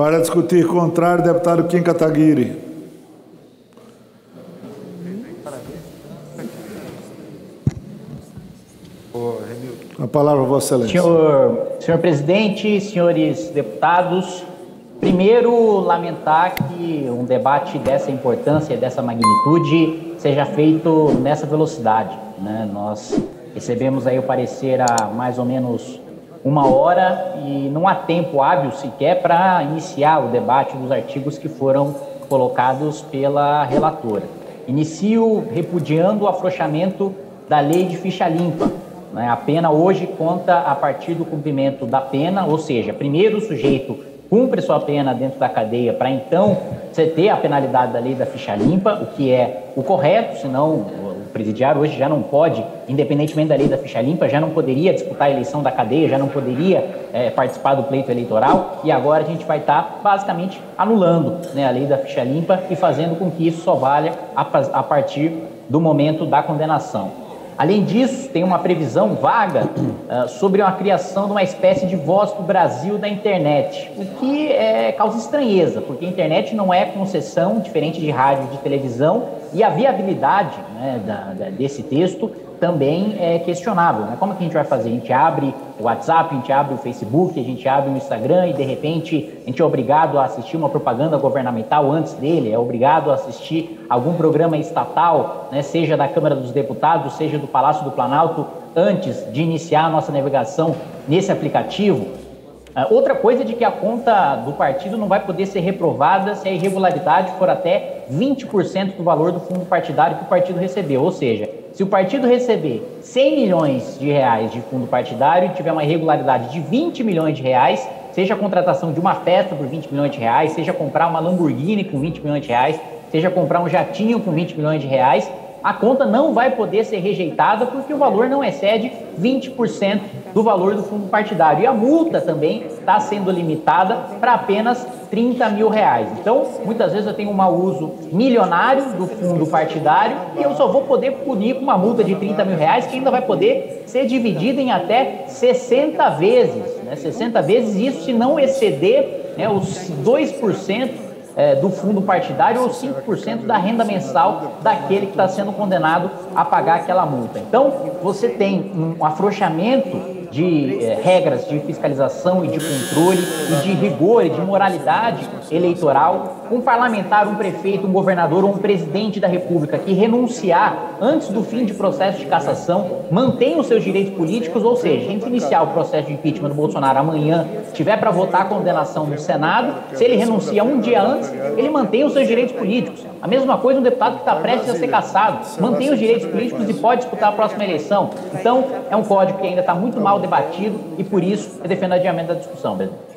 Para discutir contrário, deputado Kim Kataguiri. A palavra, Vossa Excelência. Senhor, senhor presidente, senhores deputados, primeiro lamentar que um debate dessa importância, dessa magnitude, seja feito nessa velocidade. Né? Nós recebemos aí o parecer há mais ou menos uma hora e não há tempo hábil sequer para iniciar o debate dos artigos que foram colocados pela relatora. Inicio repudiando o afrouxamento da lei de ficha limpa, né? A pena hoje conta a partir do cumprimento da pena, ou seja, primeiro o sujeito cumpre sua pena dentro da cadeia para então você ter a penalidade da lei da ficha limpa, o que é o correto, senão presidiário hoje já não pode, independentemente da lei da ficha limpa, já não poderia disputar a eleição da cadeia, já não poderia é, participar do pleito eleitoral e agora a gente vai estar tá, basicamente anulando né, a lei da ficha limpa e fazendo com que isso só valha a, a partir do momento da condenação. Além disso, tem uma previsão vaga uh, sobre a criação de uma espécie de voz do Brasil da internet, o que é, causa estranheza, porque a internet não é concessão, diferente de rádio e de televisão, e a viabilidade né, da, da, desse texto também é questionável. Né? Como que a gente vai fazer? A gente abre o WhatsApp, a gente abre o Facebook, a gente abre o Instagram e de repente a gente é obrigado a assistir uma propaganda governamental antes dele, é obrigado a assistir algum programa estatal, né, seja da Câmara dos Deputados, seja do Palácio do Planalto, antes de iniciar a nossa navegação nesse aplicativo. Uh, outra coisa é de que a conta do partido não vai poder ser reprovada se a irregularidade for até 20% do valor do fundo partidário que o partido recebeu. Ou seja, se o partido receber 100 milhões de reais de fundo partidário e tiver uma irregularidade de 20 milhões de reais, seja a contratação de uma festa por 20 milhões de reais, seja comprar uma Lamborghini com 20 milhões de reais, seja comprar um jatinho com 20 milhões de reais, a conta não vai poder ser rejeitada porque o valor não excede 20% do valor do fundo partidário. E a multa também está sendo limitada para apenas 30 mil reais. Então, muitas vezes eu tenho um mau uso milionário do fundo partidário e eu só vou poder punir com uma multa de 30 mil reais que ainda vai poder ser dividida em até 60 vezes. Né? 60 vezes, isso se não exceder né, os 2% é, do fundo partidário ou 5% da renda mensal daquele que está sendo condenado a pagar aquela multa. Então, você tem um afrouxamento de eh, regras de fiscalização e de controle e de rigor e de moralidade eleitoral, um parlamentar, um prefeito, um governador ou um presidente da República que renunciar antes do fim de processo de cassação mantém os seus direitos políticos, ou seja, a gente iniciar o processo de impeachment do Bolsonaro amanhã, tiver para votar a condenação no Senado, se ele renuncia um dia antes, ele mantém os seus direitos políticos. A mesma coisa um deputado que está prestes a ser cassado, mantém os direitos políticos e pode disputar a próxima eleição. Então, é um código que ainda está muito mal debatido e por isso eu defendo o adiamento da discussão, Pedro.